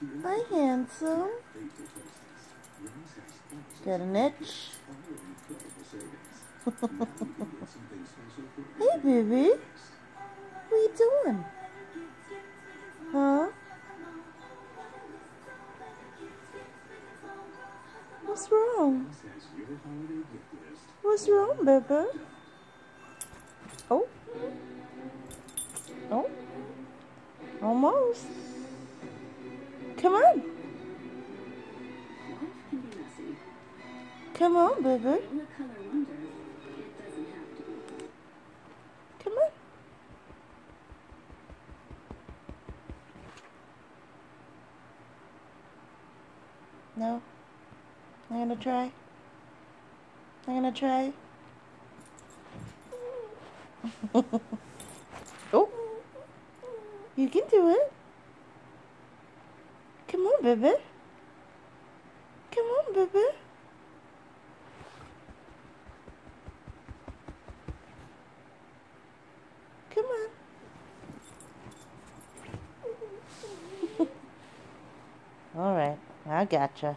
Hi, handsome. Got an itch? hey, baby. What are you doing? Huh? What's wrong? What's wrong, baby? Oh. Oh. Almost. Come on, baby. Come on. No? I'm gonna try. I'm gonna try. oh! You can do it. Come on, baby. Come on, baby. Come on. All right, I gotcha.